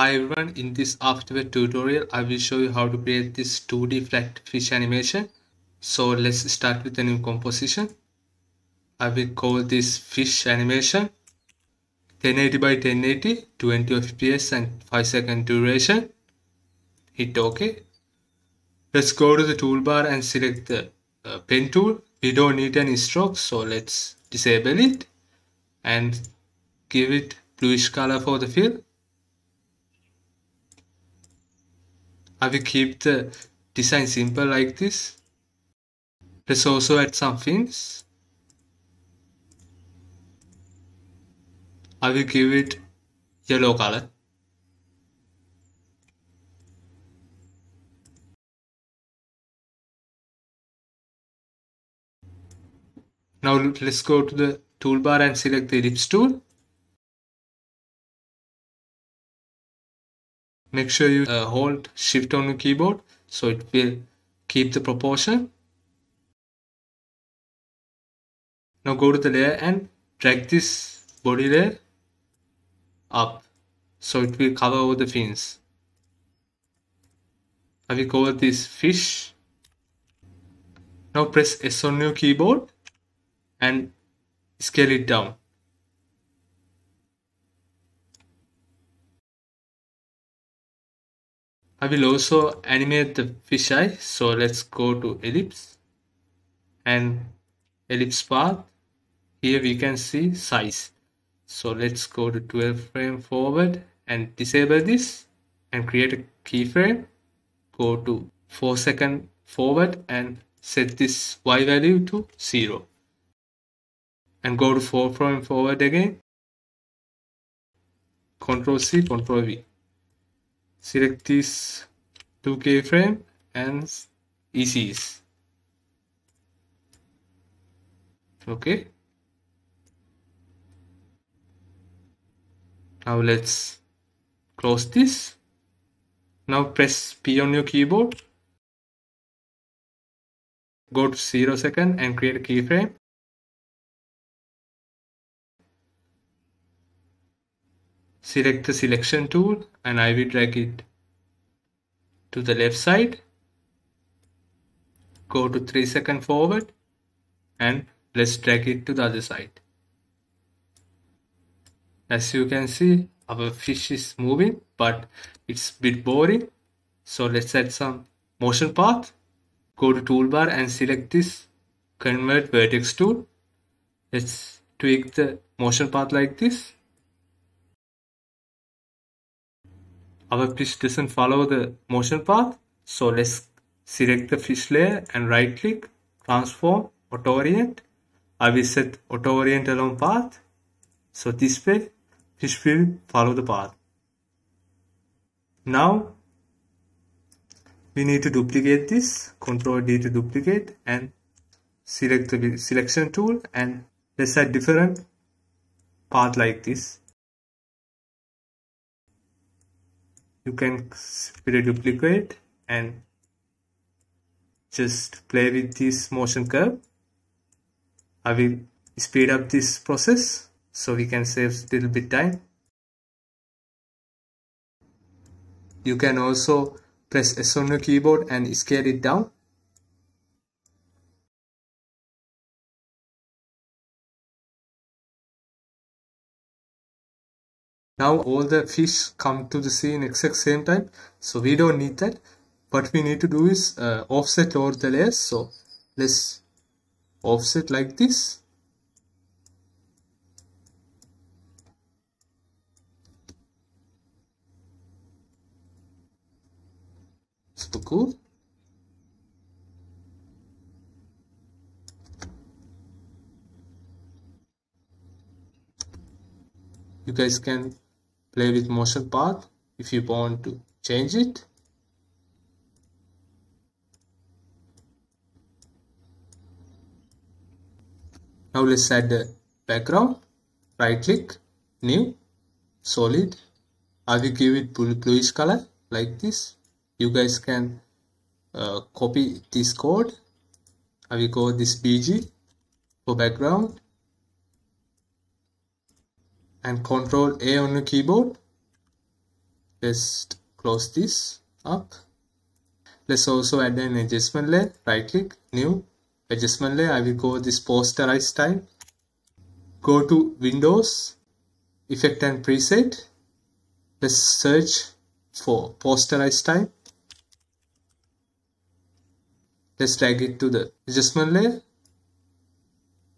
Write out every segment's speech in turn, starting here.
Hi everyone, in this After tutorial I will show you how to create this 2D flat fish animation. So let's start with a new composition. I will call this fish animation 1080 by 1080, 20 fps and 5 second duration. Hit OK. Let's go to the toolbar and select the uh, pen tool. We don't need any strokes so let's disable it and give it bluish color for the fill I will keep the design simple like this. Let's also add some fins. I will give it yellow color. Now let's go to the toolbar and select the ellipse tool. Make sure you uh, hold shift on your keyboard so it will keep the proportion. Now go to the layer and drag this body layer up so it will cover all the fins. I will cover this fish. Now press S on your keyboard and scale it down I will also animate the fisheye. So let's go to ellipse. And ellipse path. Here we can see size. So let's go to 12 frame forward and disable this and create a keyframe. Go to 4 second forward and set this y value to 0 and go to 4 frame forward again. Control C control V select this 2k frame and easy ease okay. Now let's close this. Now press P on your keyboard. Go to 0 second and create a keyframe select the selection tool and I will drag it to the left side. Go to 3 second forward and let's drag it to the other side. As you can see our fish is moving but it's a bit boring. So let's add some motion path. Go to toolbar and select this convert vertex tool. Let's tweak the motion path like this our fish doesn't follow the motion path so let's select the fish layer and right click transform auto orient I will set auto orient along path. So this way fish will follow the path. Now we need to duplicate this control D to duplicate and select the selection tool and let's add different path like this you can create a duplicate and just play with this motion curve. I will speed up this process so we can save a little bit time. You can also press S on your keyboard and scale it down Now all the fish come to the scene exact same time. So we don't need that. What we need to do is uh, offset all the layers. So let's offset like this. So cool. You guys can play with motion path if you want to change it. Now let's add the background. Right click new solid. I will give it bluish color like this. You guys can uh, copy this code. I will go this BG for background and control A on your keyboard. Let's close this up. Let's also add an adjustment layer. Right click new adjustment layer. I will go this posterize time go to windows effect and preset. Let's search for posterize time let's drag it to the adjustment layer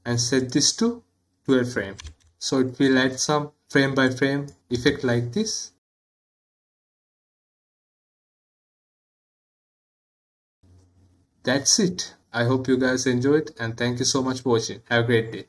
and set this to 12 frame so it will add some frame by frame effect like this that's it. I hope you guys enjoyed and thank you so much for watching. Have a great day